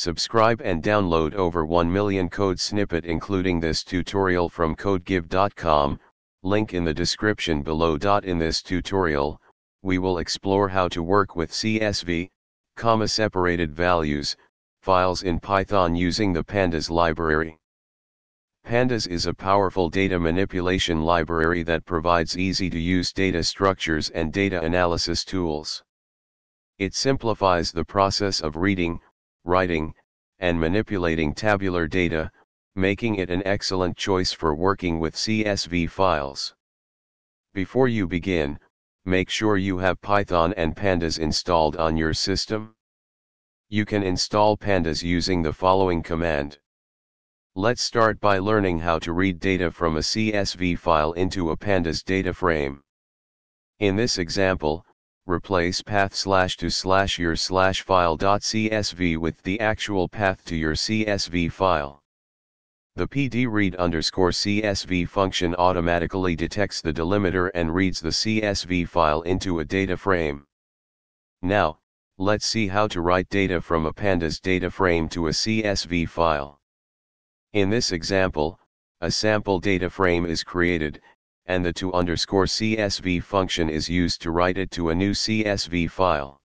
Subscribe and download over 1 million code snippet including this tutorial from codegive.com, link in the description below. In this tutorial, we will explore how to work with CSV, comma separated values, files in Python using the pandas library. Pandas is a powerful data manipulation library that provides easy to use data structures and data analysis tools. It simplifies the process of reading, writing, and manipulating tabular data, making it an excellent choice for working with CSV files. Before you begin, make sure you have Python and Pandas installed on your system. You can install Pandas using the following command. Let's start by learning how to read data from a CSV file into a Pandas data frame. In this example, replace path slash to slash your slash file dot csv with the actual path to your CSV file. The pdread underscore CSV function automatically detects the delimiter and reads the CSV file into a data frame. Now, Let's see how to write data from a pandas data frame to a CSV file. In this example, a sample data frame is created, and the to underscore CSV function is used to write it to a new CSV file.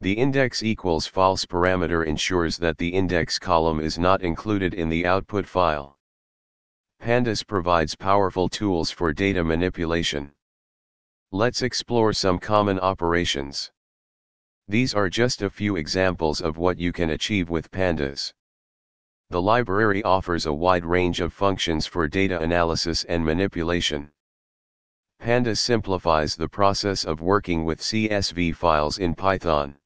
The index equals false parameter ensures that the index column is not included in the output file. Pandas provides powerful tools for data manipulation. Let's explore some common operations. These are just a few examples of what you can achieve with pandas. The library offers a wide range of functions for data analysis and manipulation. Pandas simplifies the process of working with CSV files in Python.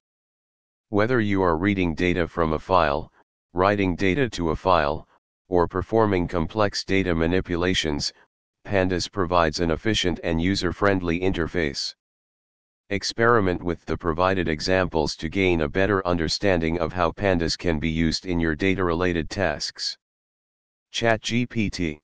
Whether you are reading data from a file, writing data to a file, or performing complex data manipulations, Pandas provides an efficient and user-friendly interface. Experiment with the provided examples to gain a better understanding of how pandas can be used in your data-related tasks. ChatGPT